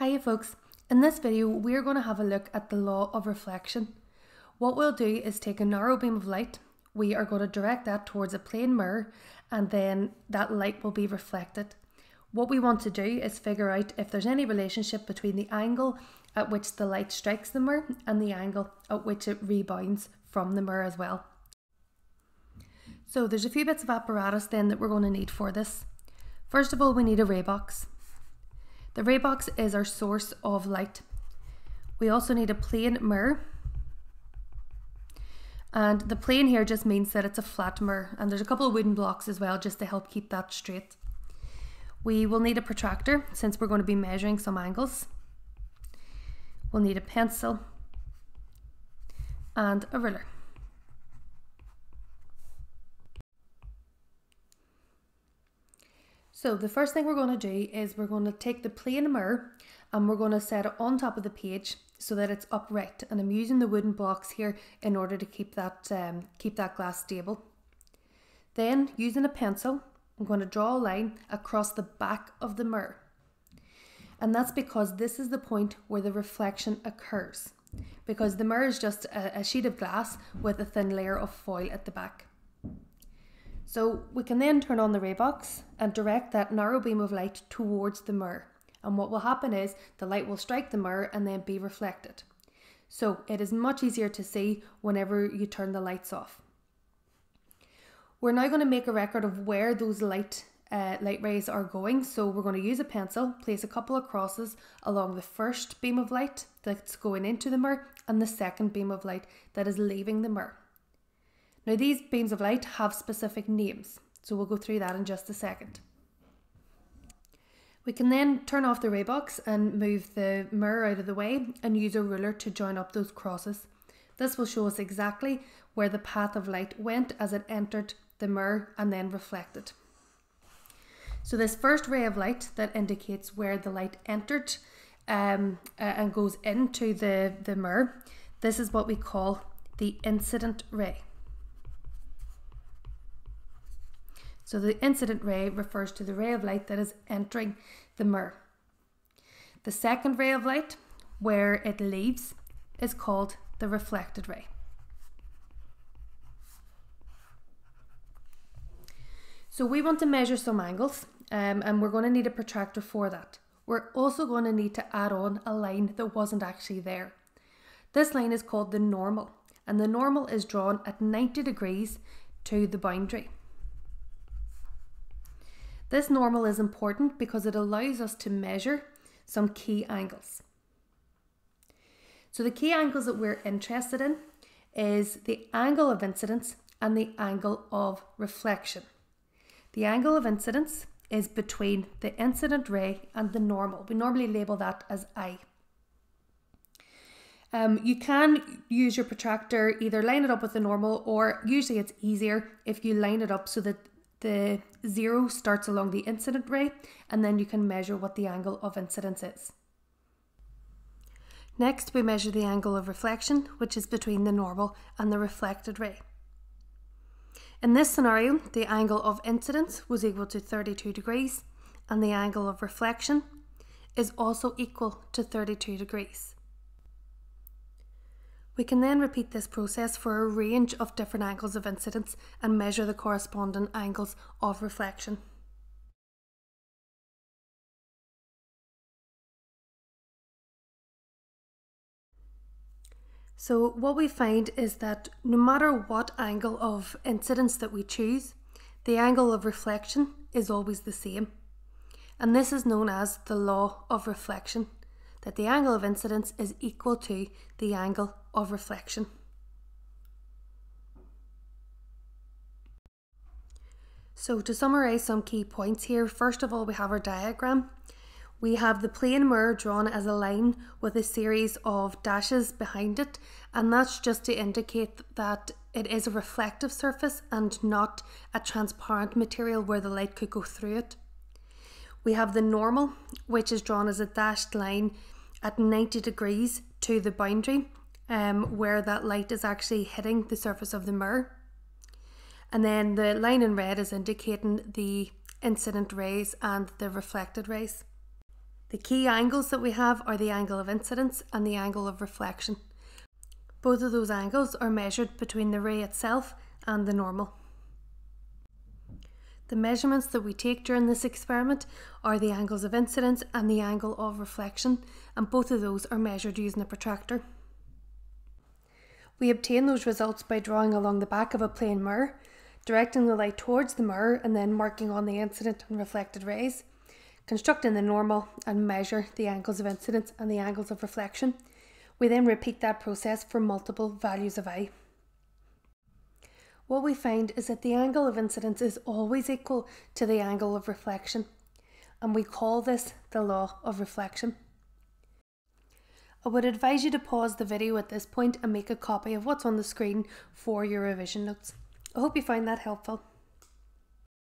Hiya folks, in this video we're going to have a look at the law of reflection. What we'll do is take a narrow beam of light, we are going to direct that towards a plane mirror and then that light will be reflected. What we want to do is figure out if there's any relationship between the angle at which the light strikes the mirror and the angle at which it rebounds from the mirror as well. So there's a few bits of apparatus then that we're going to need for this. First of all we need a ray box. The ray box is our source of light. We also need a plane mirror. And the plane here just means that it's a flat mirror and there's a couple of wooden blocks as well just to help keep that straight. We will need a protractor since we're going to be measuring some angles. We'll need a pencil and a ruler. So the first thing we're going to do is we're going to take the plane mirror and we're going to set it on top of the page so that it's upright and I'm using the wooden blocks here in order to keep that um, keep that glass stable. Then using a pencil I'm going to draw a line across the back of the mirror and that's because this is the point where the reflection occurs because the mirror is just a, a sheet of glass with a thin layer of foil at the back. So we can then turn on the ray box and direct that narrow beam of light towards the mirror. And what will happen is the light will strike the mirror and then be reflected. So it is much easier to see whenever you turn the lights off. We're now going to make a record of where those light uh, light rays are going. So we're going to use a pencil, place a couple of crosses along the first beam of light that's going into the mirror and the second beam of light that is leaving the mirror. Now these beams of light have specific names, so we'll go through that in just a second. We can then turn off the ray box and move the mirror out of the way and use a ruler to join up those crosses. This will show us exactly where the path of light went as it entered the mirror and then reflected. So this first ray of light that indicates where the light entered um, uh, and goes into the, the mirror, this is what we call the incident ray. So the incident ray refers to the ray of light that is entering the mirror. The second ray of light, where it leaves, is called the reflected ray. So we want to measure some angles um, and we're going to need a protractor for that. We're also going to need to add on a line that wasn't actually there. This line is called the normal and the normal is drawn at 90 degrees to the boundary. This normal is important because it allows us to measure some key angles. So the key angles that we're interested in is the angle of incidence and the angle of reflection. The angle of incidence is between the incident ray and the normal. We normally label that as I. Um, you can use your protractor, either line it up with the normal or usually it's easier if you line it up so that the zero starts along the incident ray and then you can measure what the angle of incidence is. Next we measure the angle of reflection which is between the normal and the reflected ray. In this scenario the angle of incidence was equal to 32 degrees and the angle of reflection is also equal to 32 degrees. We can then repeat this process for a range of different angles of incidence and measure the corresponding angles of reflection. So what we find is that no matter what angle of incidence that we choose, the angle of reflection is always the same. And this is known as the law of reflection that the angle of incidence is equal to the angle of reflection. So to summarise some key points here, first of all we have our diagram. We have the plane mirror drawn as a line with a series of dashes behind it and that's just to indicate that it is a reflective surface and not a transparent material where the light could go through it. We have the normal which is drawn as a dashed line at 90 degrees to the boundary um, where that light is actually hitting the surface of the mirror. And then the line in red is indicating the incident rays and the reflected rays. The key angles that we have are the angle of incidence and the angle of reflection. Both of those angles are measured between the ray itself and the normal. The measurements that we take during this experiment are the angles of incidence and the angle of reflection, and both of those are measured using a protractor. We obtain those results by drawing along the back of a plane mirror, directing the light towards the mirror and then marking on the incident and reflected rays, constructing the normal and measure the angles of incidence and the angles of reflection. We then repeat that process for multiple values of I what we find is that the angle of incidence is always equal to the angle of reflection, and we call this the law of reflection. I would advise you to pause the video at this point and make a copy of what's on the screen for your revision notes. I hope you find that helpful.